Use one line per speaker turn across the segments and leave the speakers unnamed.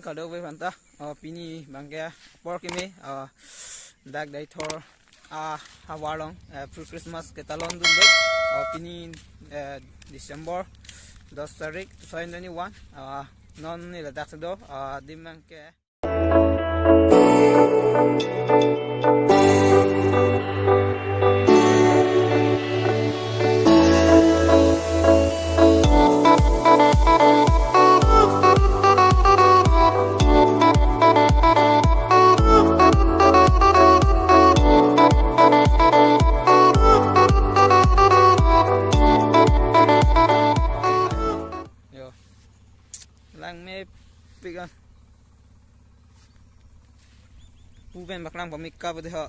cả đâu với bạn ta ờ pini cái pork mi ờ dag day thor à hawalong pre Christmas talon dun đấy ờ pini December 10 tarik 2021 ờ non ni là dag đó ờ dim mang cái lang pigan uven baklang pamikka bode deha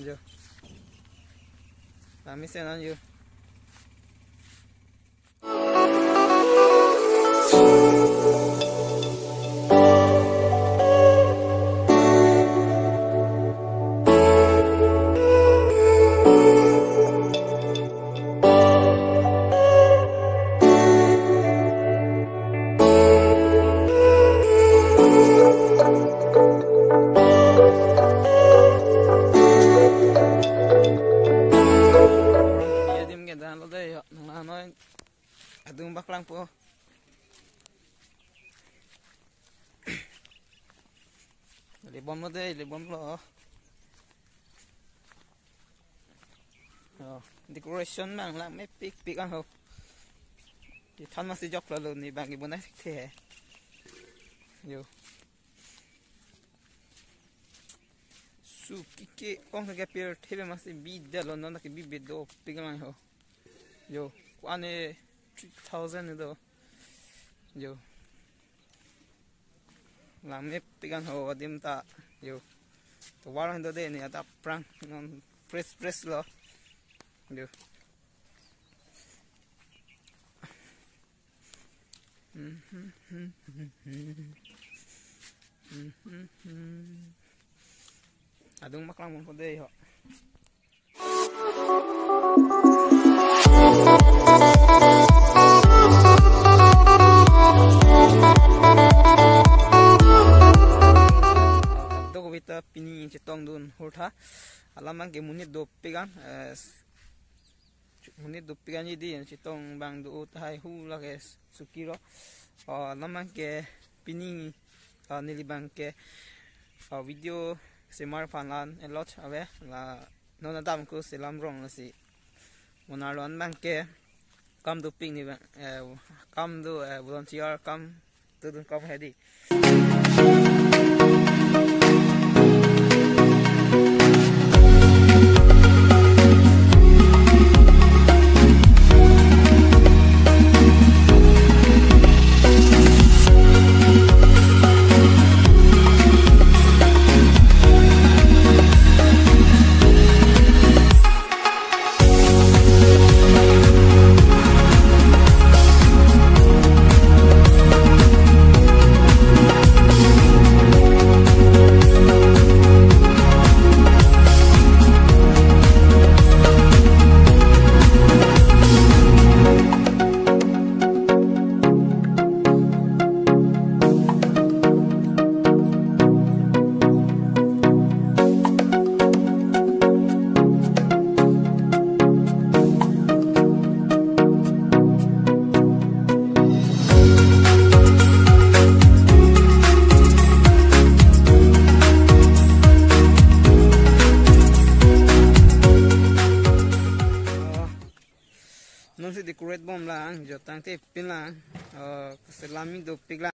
jo kami senan yo adung baklang po libon mo deh libon mo oh decoration mang lang may pick pick ang ho di tan masih jok lo ni bang ibu nai the yo su kike ong ka pier thebe masih bi de lo no na ke bi be do pik lang ho yo ane 3000 itu yo. Làm nếp tigan hồ và dim ta yo. To warang do de ni ata prang non press press lo. Yo. Adung maklang mon ko de ho ni chitong dun hurtha alamang eh, ke munit doppigan munit doppigan jadi, cetong bang du utai hula kes sukiro. Alamang ke pining nilibang ke video semar fanan elot awe la nona dam ku selam rong si. Monarlon bang ke kam du ping ni bang eh, kam du eh, volunteer kam tu dun kam hedi Thank you. lancer des courettes bombes là, hein. j'ai tenté pile là, hein. euh, c'est l'ami de pile là.